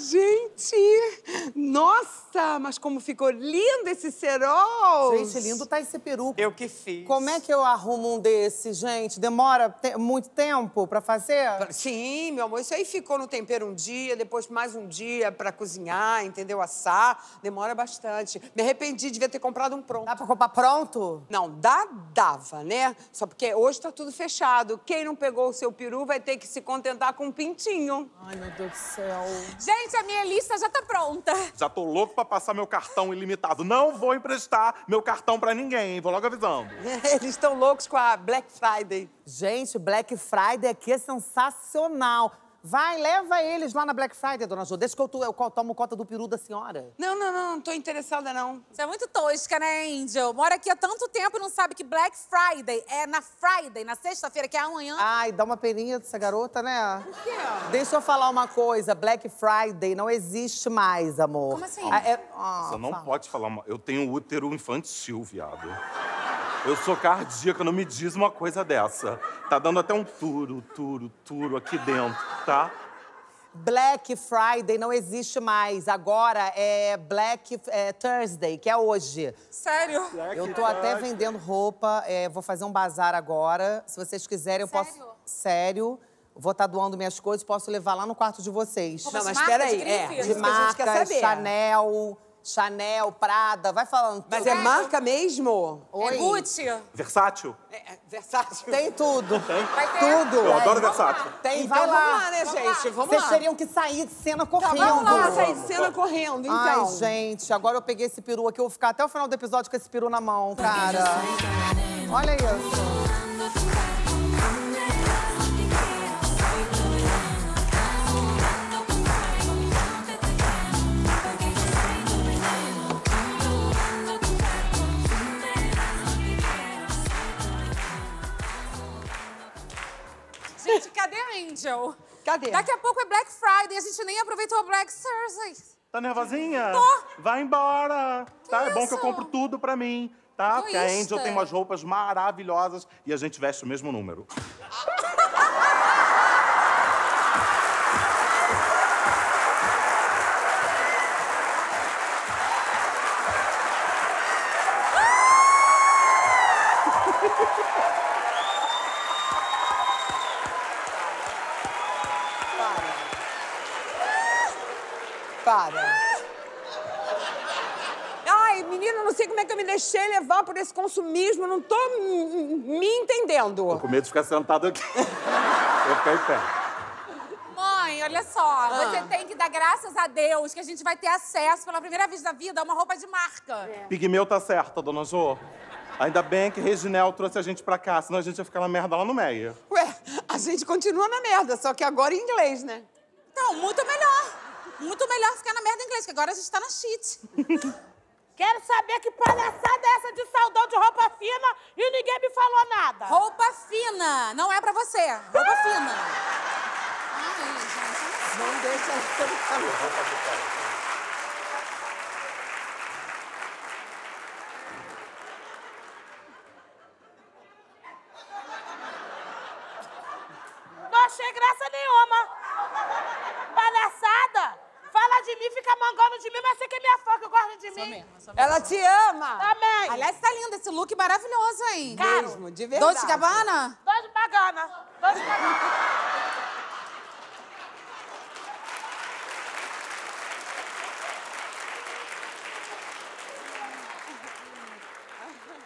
Gente, nossa, mas como ficou lindo esse cerol! Gente, lindo tá esse peru. Eu que fiz. Como é que eu arrumo um desse, gente? Demora te- muito tempo pra fazer? Sim, meu amor, isso aí ficou no tempero um dia, depois mais um dia pra cozinhar, entendeu? Assar, demora bastante. Me arrependi, devia ter comprado um pronto. Dá pra comprar pronto? Não, dá, dava, né? Só porque hoje tá tudo fechado. Quem não pegou o seu peru vai ter que se contentar com um pintinho. Ai, meu Deus do céu. Gente, a minha lista já tá pronta. Já tô louco pra passar meu cartão ilimitado. Não vou emprestar meu cartão pra ninguém, hein? Vou logo avisando. Eles estão loucos com a Black Friday. Gente, Black Friday aqui é sensacional. Vai, leva eles lá na Black Friday, dona Jô. Deixa que eu, to- eu tomo conta do peru da senhora. Não, não, não, não tô interessada, não. Você é muito tosca, né, Angel? Mora aqui há tanto tempo e não sabe que Black Friday é na Friday, na sexta-feira, que é amanhã. Ai, dá uma peninha dessa garota, né? Por quê? Deixa eu falar uma coisa. Black Friday não existe mais, amor. Como assim? Ah, é- ah, Você não fala. pode falar uma... Eu tenho útero infantil, viado. Eu sou cardíaca, não me diz uma coisa dessa. Tá dando até um turo, turo, turo aqui dentro, tá? Black Friday não existe mais. Agora é Black é, Thursday, que é hoje. Sério? Eu tô até vendendo roupa, é, vou fazer um bazar agora. Se vocês quiserem, eu posso. Sério? Sério. Vou estar doando minhas coisas, posso levar lá no quarto de vocês. Não, mas peraí, de é, de marcas, saber. Chanel, Chanel, Prada, vai falando. Mas tudo. é marca mesmo? Oi. É Gucci? Versátil? É, é versátil? Tem tudo. Vai ter? Tudo. Eu adoro Vamos versátil. lá. Tem, Então vai vamos lá. lá, né, gente? Vamos Vocês lá. teriam que sair de cena Tá, correndo. vamos lá, sair de cena correndo, então. Ai, gente, agora eu peguei esse peru aqui, eu vou ficar até o final do episódio com esse peru na mão, cara. Olha isso. Angel? Cadê? Daqui a pouco é Black Friday, a gente nem aproveitou a Black Thursday. Tá nervosinha? Tô. Vai embora. tá? É bom que eu isso? compro tudo pra mim, tá? Porque a. Angel tem umas roupas maravilhosas e a gente veste o mesmo número. deixei levar por esse consumismo, não tô me entendendo. Tô com medo de ficar sentado aqui. Vou ficar em pé. Mãe, olha só, você tem que dar graças a Deus que a gente vai ter acesso pela primeira vez na vida a uma roupa de marca. Pigmeu tá certa, dona Jo. Ainda bem que Reginel trouxe a gente pra cá, senão a gente ia ficar na merda lá no Meia. Ué, a gente continua na merda, só que agora em inglês, né? Então, muito melhor. Muito melhor ficar na merda em inglês, que agora a gente tá na shit. Quero saber que palhaçada é essa de saudão de roupa fina e ninguém me falou nada. Roupa fina, não é pra você. Roupa fina. Ai, gente. Não deixa ela Não achei graça nenhuma. Palhaçada. De mim, fica mangando de mim, mas você que é minha que gosta de Sou mim. mesmo, sou mesmo. Ela te ama! Também. Aliás, tá lindo esse look maravilhoso, hein? Mesmo, de verdade. Dolce Gabbana? Dois de bagana. Dois de bagana.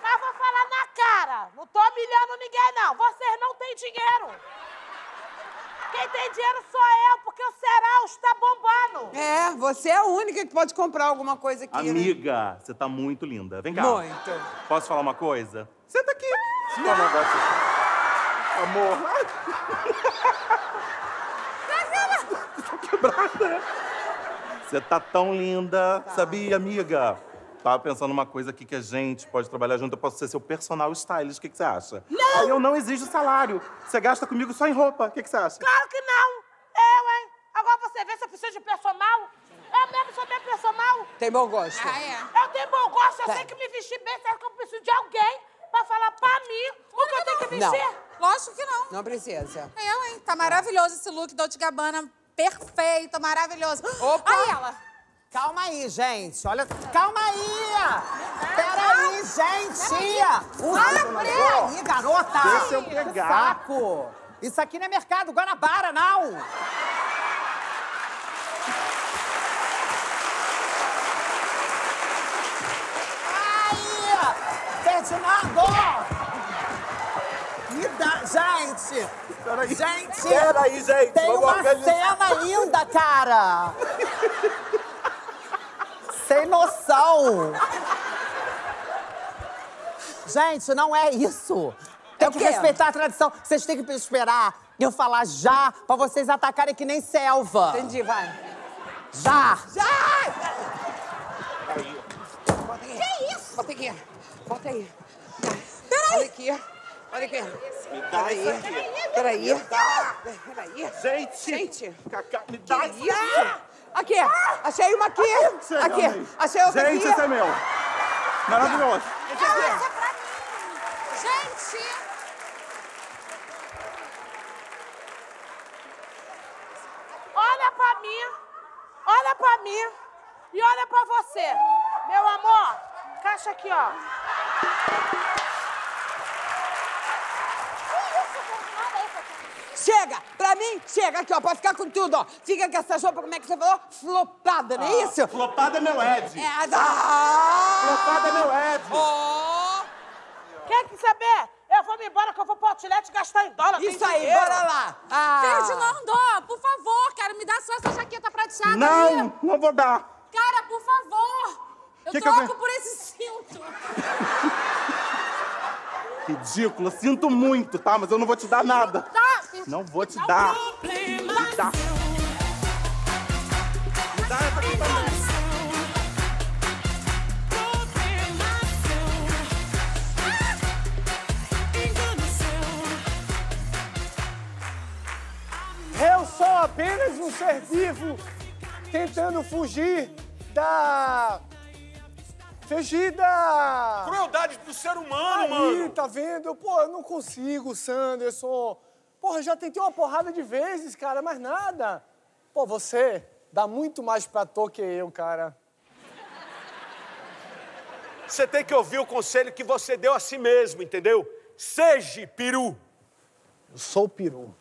Mas vou falar na cara. Não tô humilhando ninguém, não. Vocês não têm dinheiro. Quem tem dinheiro sou eu, porque o Serão está bombando. É, você é a única que pode comprar alguma coisa aqui, né? Amiga, você tá muito linda. Vem cá. Muito. Posso falar uma coisa? Senta aqui. Não, um negócio. Amor. Tá quebrada. Você tá tão linda. Sabia, amiga? Tava pensando uma coisa aqui que a gente pode trabalhar junto. Eu posso ser seu personal stylist. O que, que você acha? Não! Aí eu não exijo salário. Você gasta comigo só em roupa. O que, que você acha? Claro que não. Você vê se eu preciso de personal. Eu mesmo sou minha personal. Tem bom gosto. Ah, é? Eu tenho bom gosto, eu Tá. sei que me vestir bem. Será que eu preciso de alguém pra falar pra mim o que eu tenho que Não. vestir? Lógico que não. Não precisa. Eu, hein? Tá maravilhoso esse look Dolce Gabbana Perfeito, maravilhoso. Opa! Aí ela. Calma aí, gente. Olha. Calma aí! Peraí, gente! Ah, Peraí, garota! Deixa eu pegar. Saco! Isso aqui não é mercado Guanabara, não! Ai! Ferdinando! Me dá... Gente! Peraí. Gente! Peraí, gente. Tem vamos uma organizar. cena ainda, cara! Sem noção! Gente, não é isso! Tem É o que respeitar a tradição. Vocês têm que esperar eu falar já pra vocês atacarem que nem selva. Entendi, vai. Já! Já! Bota aqui. Que isso? Bota aqui. Bota aí. Peraí. Olha aqui. Olha aqui. Me dá aqui. Peraí. Peraí. Gente. Gente. Cacá, me Que dá isso? Aqui. Achei uma aqui. Chega, Aqui. mãe. Achei outra Gente, aqui. esse é meu. Maravilhoso. Esse aqui. Essa é pra mim. Gente. Olha pra mim, olha pra mim e olha pra você. Meu amor, caixa aqui, ó. Chega! Pra mim, chega aqui, ó. Pode ficar com tudo, ó. Fica com essa roupa, como é que você falou? Flopada, não é isso? Flopada é meu Ed. É, ah! Flopada é meu Ed. Ó! Quer que saber? Eu vou me embora que eu vou pro outlet gastar em dólar. Isso aí, dinheiro. bora lá. Ah. Ferdinando, por favor, cara, me dá só essa jaqueta prateada aí. Não, não vou dar. Cara, por favor. Eu Que que eu troco por esse cinto. Ridículo, sinto muito, tá? Mas eu não vou te dar nada. Tá? Não vou te dar. Me dá. Me dá essa aqui também. Eu sou apenas um ser vivo tentando fugir da. Fugir da. Crueldade do ser humano, Aí, mano. tá vendo? Pô, eu não consigo, Sanderson. Porra, já tentei uma porrada de vezes, cara, mas nada. Pô, você dá muito mais pra ator que eu, cara. Você tem que ouvir o conselho que você deu a si mesmo, entendeu? Seja peru. Eu sou peru.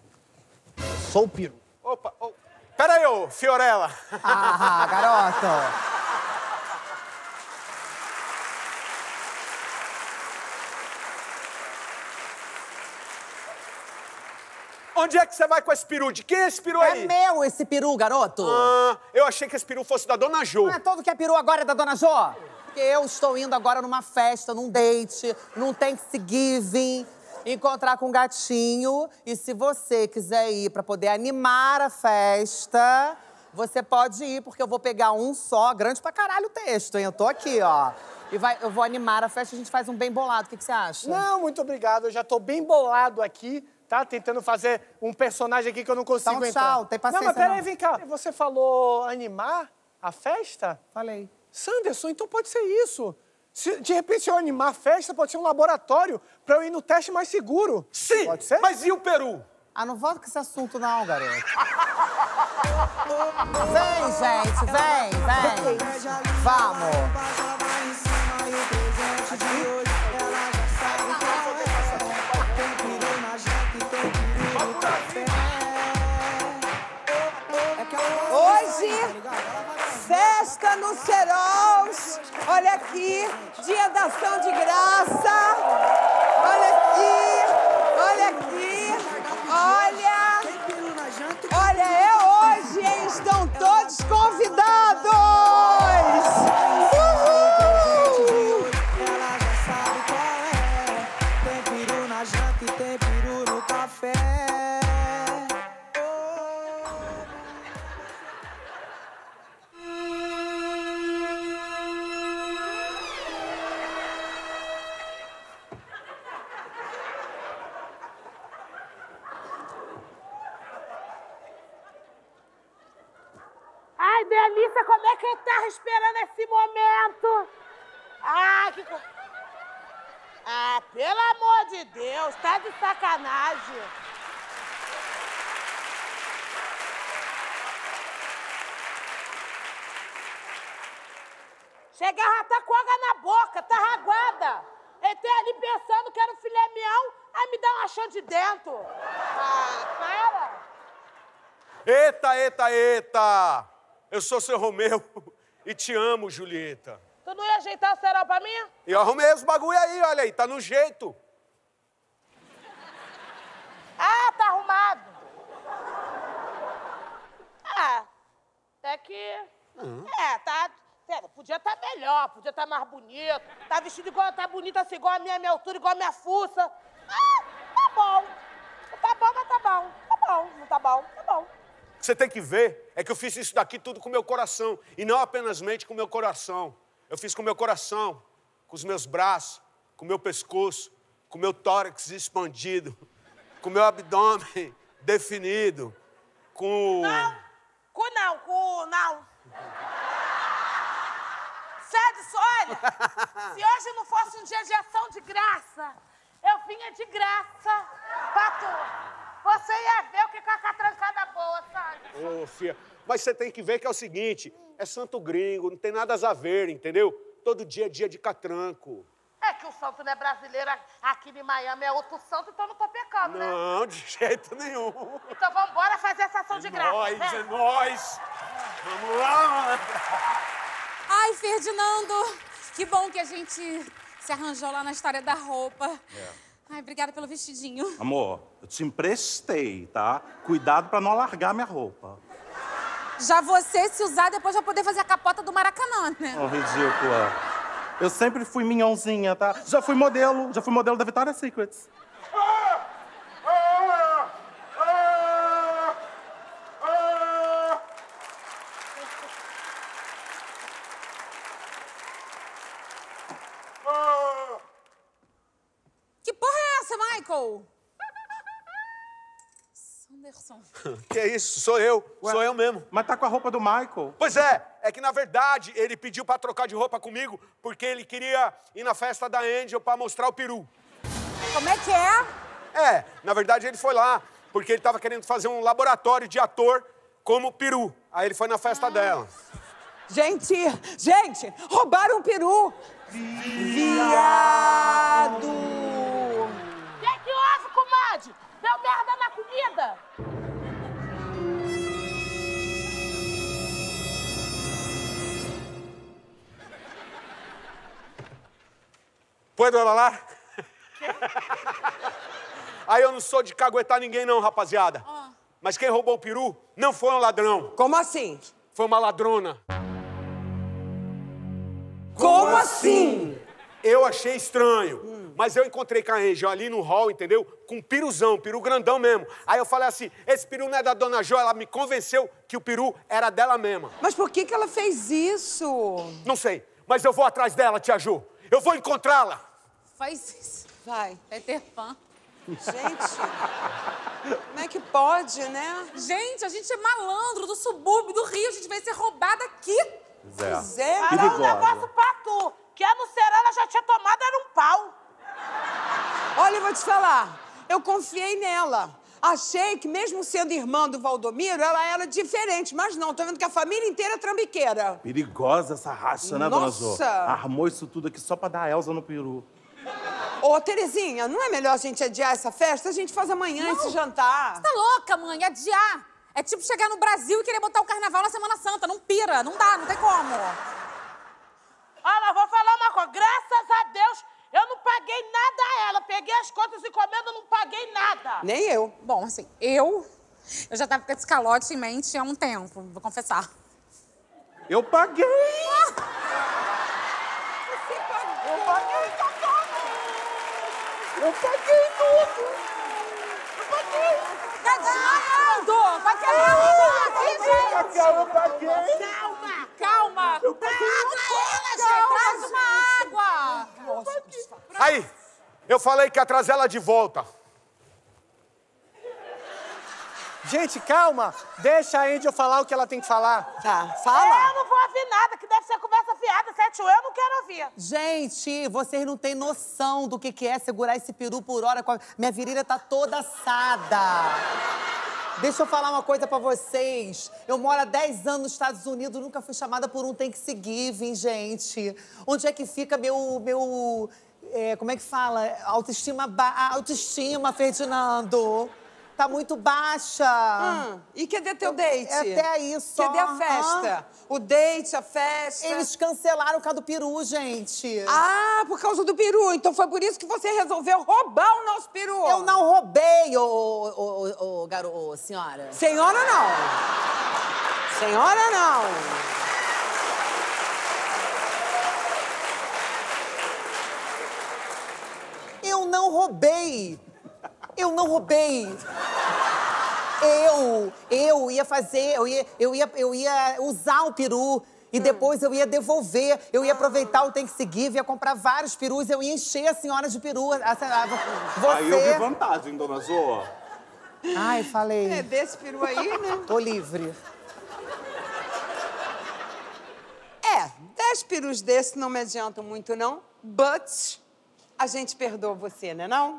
Eu sou peru. Opa, oh. Pera aí, ô, Fiorella. Ah, garoto! Onde é que você vai com esse peru? De quem é esse peru É aí? meu esse peru, garoto! Ah, eu achei que esse peru fosse da Dona Jo. Não é todo que é peru agora é da Dona Jô? Porque eu estou indo agora numa festa, num date, num Thanksgiving, encontrar com um gatinho. E se você quiser ir pra poder animar a festa, você pode ir, porque eu vou pegar um só, grande pra caralho o texto, hein? Eu tô aqui, ó. E vai, eu vou animar a festa, a gente faz um bem bolado. O que, que você acha? Não, muito obrigado. Eu já tô bem bolado aqui, tá? Tentando fazer um personagem aqui que eu não consigo Então, entrar. tchau, tem paciência, Não, mas peraí, vem cá. Você falou animar a festa? Falei. Sanderson, então pode ser isso. Se, de repente, se eu animar a festa, pode ser um laboratório pra eu ir no teste mais seguro. Sim, Pode ser? mas e o peru? Ah, não volta com esse assunto não, garoto. Vem, gente, vem, vem. Vamos. Festa no Cerols. Olha aqui, dia da ação de graça. Melissa, como é que eu tava tá esperando esse momento? Ah, que. Ah, pelo amor de Deus, tá de sacanagem. Chegava a tá com água na boca, tá raguada. Entrei tá ali pensando que era um filé mião, aí me dá um achão de dentro. Ah, para! Eita, eita, eita! Eu sou seu Romeu e te amo, Julieta. Tu não ia ajeitar o cerol pra mim? E eu arrumei os bagulho aí, olha aí, tá no jeito. Ah, tá arrumado. Ah, até que... É, tá... Pera, podia estar melhor, podia estar mais bonito. Tá vestido igual, tá bonita assim, igual a minha, minha altura, igual a minha fuça. Ah, tá bom. Tá bom, mas tá bom. Tá bom, não tá bom, tá bom. Você tem que ver é que eu fiz isso daqui tudo com meu coração. E não apenas mente com meu coração. Eu fiz com meu coração, com os meus braços, com meu pescoço, com meu tórax expandido, com meu abdômen definido, com. Não, cu não, cu não. Sério, olha, se hoje não fosse um dia de ação de graça, eu vinha de graça pra tu. Você ia ver o que com a catrancada boa, sabe? Ô, Fia, mas você tem que ver que é o seguinte: é santo gringo, não tem nada a ver, entendeu? Todo dia é dia de catranco. É que o santo não é brasileiro, aqui em Miami é outro santo, então eu não tô pecando, né? Não, de jeito nenhum. Então vambora fazer essa ação de graça. Nós, né? é nós. Vamos lá. Ai, Ferdinando, que bom que a gente se arranjou lá na história da roupa. Ai, obrigada pelo vestidinho. Amor, eu te emprestei, tá? Cuidado pra não largar minha roupa. Já você, se usar, depois vai poder fazer a capota do Maracanã, né? Ô, ridícula. Eu sempre fui minhãozinha, tá? Já fui modelo, já fui modelo da Victoria's Secrets. É essa, Michael? Sanderson. Que é isso? Sou eu. Sou eu mesmo. Mas tá com a roupa do Michael. Pois é, é que na verdade ele pediu pra trocar de roupa comigo porque ele queria ir na festa da Angel pra mostrar o peru. Como é que é? É, na verdade ele foi lá porque ele tava querendo fazer um laboratório de ator como peru. Aí ele foi na festa dela. Gente, gente, roubaram o peru. Viado! O Pode olhar lá? Aí eu não sou de caguetar ninguém não, rapaziada. Mas quem roubou o peru não foi um ladrão, Como assim? foi uma ladrona. Como assim? Eu achei estranho. Mas eu encontrei com a Angel ali no hall, entendeu? Com um piruzão, peru grandão mesmo. Aí eu falei assim: esse peru não é da dona Jo. Ela me convenceu que o peru era dela mesma. Mas por que, que ela fez isso? Não sei, mas eu vou atrás dela, tia Ju. Eu vou encontrá-la. Faz isso. Vai. Peter Pan. Gente, como é que pode, né? Gente, a gente é malandro do subúrbio do Rio. A gente vai ser roubada aqui. Zé. Zé, Era um negócio pra tu, que a Nucerana ela já tinha tomado, era um pau. olha, eu vou te falar. Eu confiei nela. Achei que, mesmo sendo irmã do Valdomiro, ela era diferente. Mas não, tô vendo que a família inteira é trambiqueira. Perigosa essa racha, né, dona Jô? Nossa. Armou isso tudo aqui só pra dar a Elza no peru. Ô, Terezinha, não é melhor a gente adiar essa festa? A gente faz amanhã esse jantar. Tá louca, mãe? Adiar. É tipo chegar no Brasil e querer botar o carnaval na Semana Santa. Não pira, não dá, não tem como. Ó, mas vou falar uma coisa. Graças a Deus, eu não paguei nada a ela. Peguei as contas e encomenda, não paguei nada. Nem eu. Bom, assim, eu. Eu já tava com esse calote em mente há um tempo, vou confessar. Eu paguei! Tá desmaiando! Vai querer aqui, gente! Eu paguei. Calma. Calma! Traz uma água! Aí, eu falei que ia trazer ela de volta. Gente, calma. Deixa a Angel falar o que ela tem que falar. Tá, Eu fala. não vou ouvir nada, que deve ser conversa fiada. Sete eu não quero ouvir. Gente, vocês não têm noção do que que é segurar esse peru por hora. com a- Minha virilha tá toda assada. Deixa eu falar uma coisa pra vocês. Eu moro há 10 anos nos Estados Unidos, nunca fui chamada por um Thanksgiving, gente. Onde é que fica meu. meu é, como é que fala? Autoestima, ba... autoestima, Ferdinando. Tá muito baixa. Hum, e cadê teu date? É até aí só. Cadê a festa? O date, a festa? Eles cancelaram o causa do peru, gente. Ah, por causa do peru. Então foi por isso que você resolveu roubar o nosso peru. Eu não roubei, ô, ô, ô, ô, senhora. Senhora, não. Senhora, não. Eu não roubei. Eu não roubei. Eu, eu ia fazer, eu ia, eu ia, eu ia usar o peru e depois eu ia devolver. Eu ia aproveitar o Thanksgiving, ia comprar vários perus, eu ia encher a senhora de peru. A- a- a- Aí eu vi Você... vantagem, dona Zoa. Ai, falei. É desse peru aí, né? Tô livre. É, dez perus desses não me adiantam muito, não. But a gente perdoa você, né não?